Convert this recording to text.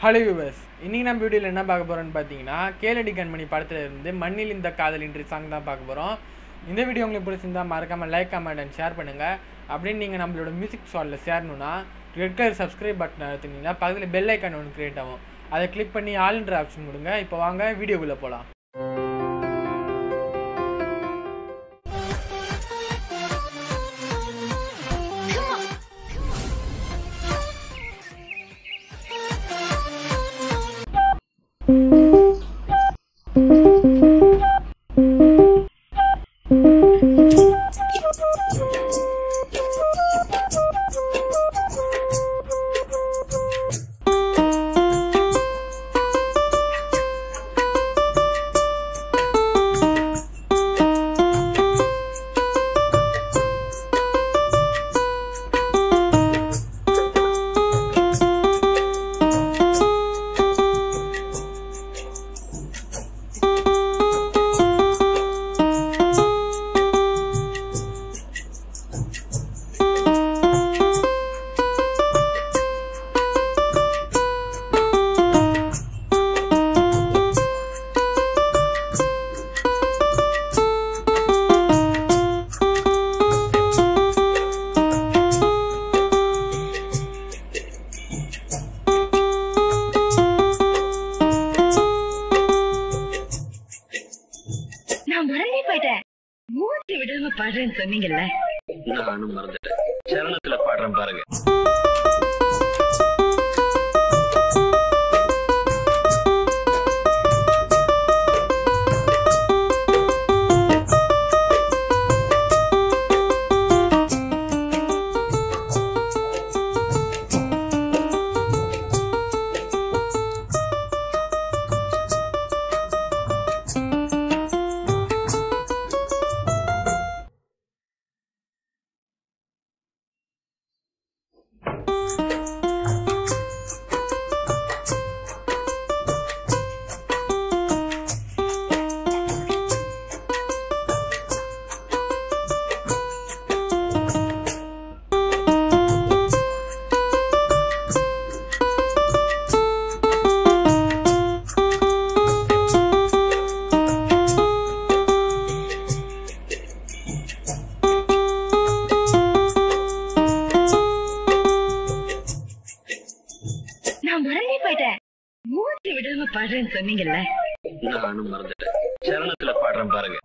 Hello viewers இன்றைக்கி நம்ம வீடியோவில் என்ன பார்க்க போகிறோன்னு பார்த்தீங்கன்னா கேளடி கண்மணி படத்தில் இருந்து மண்ணில் இந்த காதலின்ற சாங் தான் பார்க்க போகிறோம் இந்த வீடியோ உங்களுக்கு பிடிச்சிருந்தால் மறக்காமல் லைக் கமெண்ட் அண்ட் ஷேர் பண்ணுங்கள் அப்படின்னு நீங்கள் நம்மளோட மியூசிக் ஷாலில் சேரணும்னா ரெட் கலர் சப்ஸ்கிரைப் பட்டன் அழுத்தினீங்கன்னா பக்கத்தில் பெல் ஐக்கான் ஒன்று க்ரியேட் ஆகும். அதை கிளிக் பண்ணி ஆல்ன்ற ஆப்ஷன் கொடுங்க. இப்போ வாங்க வீடியோக்குள்ளே போகலாம் விடாம பாடுறேன்னு சொன்னீங்கல்ல? நானும் மறந்துட்டேன். சரணத்துல பாடுறேன் பாருங்க. பாடுறேன்னு சொன்னீங்கல்ல? நானும் மறந்துட்டேன். சரணத்துல பாடுறேன் பாருங்க.